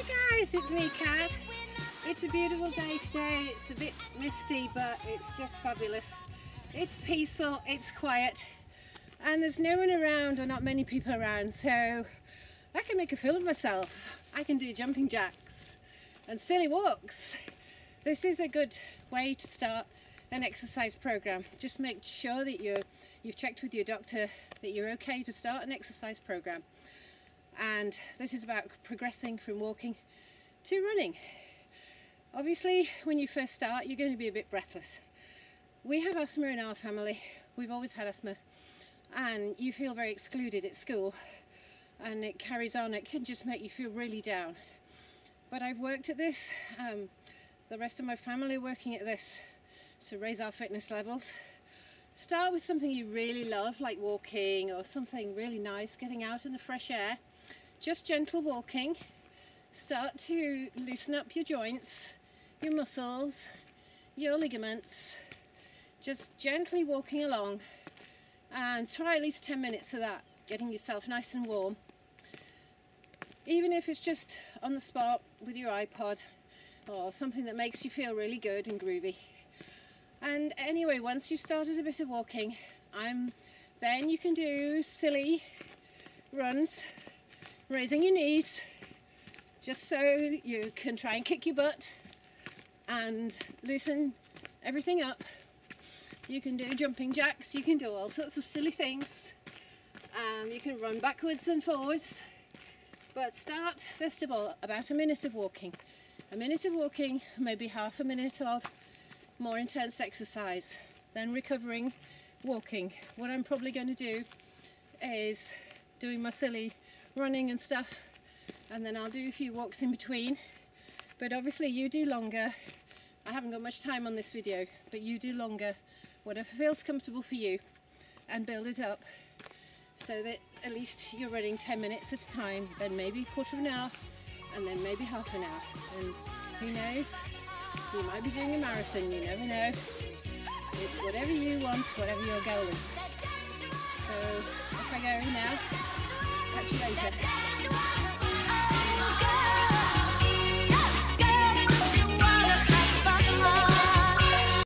guys, it's me, Kat. It's a beautiful day today. It's a bit misty, but it's just fabulous. It's peaceful, it's quiet, and there's no one around or not many people around, so I can make a fool of myself. I can do jumping jacks and silly walks. This is a good way to start an exercise program. Just make sure that you you've checked with your doctor that you're okay to start an exercise program. And this is about progressing from walking to running. Obviously, when you first start, you're going to be a bit breathless. We have asthma in our family. We've always had asthma. And you feel very excluded at school. And it carries on. It can just make you feel really down. But I've worked at this. Um, the rest of my family are working at this to raise our fitness levels. Start with something you really love, like walking or something really nice, getting out in the fresh air. Just gentle walking. Start to loosen up your joints your muscles, your ligaments, just gently walking along and try at least 10 minutes of that, getting yourself nice and warm. Even if it's just on the spot with your iPod or something that makes you feel really good and groovy. And anyway, once you've started a bit of walking, I'm, then you can do silly runs, raising your knees, just so you can try and kick your butt and loosen everything up. You can do jumping jacks, you can do all sorts of silly things. Um, you can run backwards and forwards. But start, first of all, about a minute of walking. A minute of walking, maybe half a minute of more intense exercise. Then recovering, walking. What I'm probably going to do is doing my silly running and stuff and then I'll do a few walks in between. But obviously you do longer. I haven't got much time on this video but you do longer. Whatever feels comfortable for you and build it up so that at least you're running 10 minutes at a time then maybe a quarter of an hour and then maybe half an hour. And who knows? You might be doing a marathon you never know. It's whatever you want whatever your goal is. So off I go now catch you later